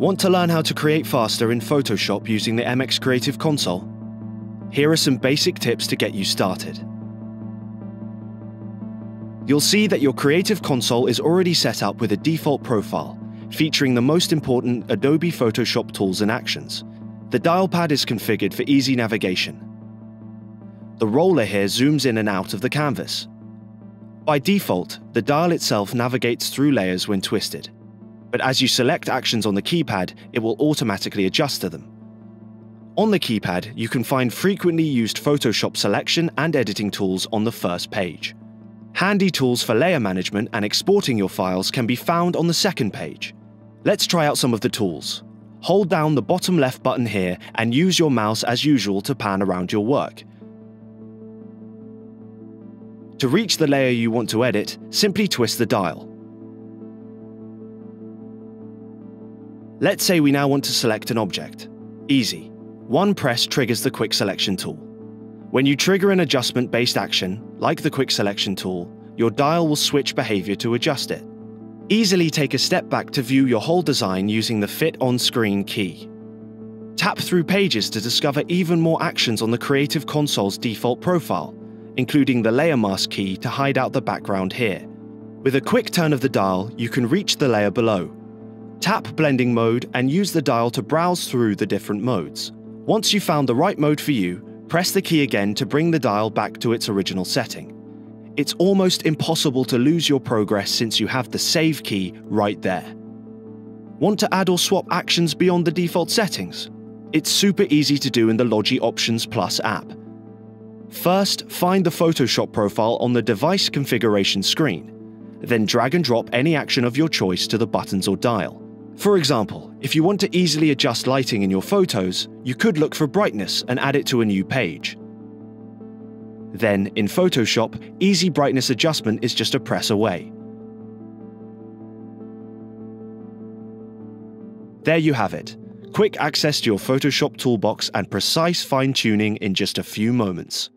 Want to learn how to create faster in Photoshop using the MX Creative Console? Here are some basic tips to get you started. You'll see that your Creative Console is already set up with a default profile, featuring the most important Adobe Photoshop tools and actions. The dial pad is configured for easy navigation. The roller here zooms in and out of the canvas. By default, the dial itself navigates through layers when twisted but as you select actions on the keypad, it will automatically adjust to them. On the keypad, you can find frequently used Photoshop selection and editing tools on the first page. Handy tools for layer management and exporting your files can be found on the second page. Let's try out some of the tools. Hold down the bottom left button here and use your mouse as usual to pan around your work. To reach the layer you want to edit, simply twist the dial. Let's say we now want to select an object. Easy. One press triggers the quick selection tool. When you trigger an adjustment-based action, like the quick selection tool, your dial will switch behavior to adjust it. Easily take a step back to view your whole design using the Fit on Screen key. Tap through pages to discover even more actions on the Creative Console's default profile, including the Layer Mask key to hide out the background here. With a quick turn of the dial, you can reach the layer below, Tap blending mode and use the dial to browse through the different modes. Once you've found the right mode for you, press the key again to bring the dial back to its original setting. It's almost impossible to lose your progress since you have the save key right there. Want to add or swap actions beyond the default settings? It's super easy to do in the Logi Options Plus app. First, find the Photoshop profile on the device configuration screen. Then drag and drop any action of your choice to the buttons or dial. For example, if you want to easily adjust lighting in your photos, you could look for brightness and add it to a new page. Then, in Photoshop, easy brightness adjustment is just a press away. There you have it. Quick access to your Photoshop toolbox and precise fine-tuning in just a few moments.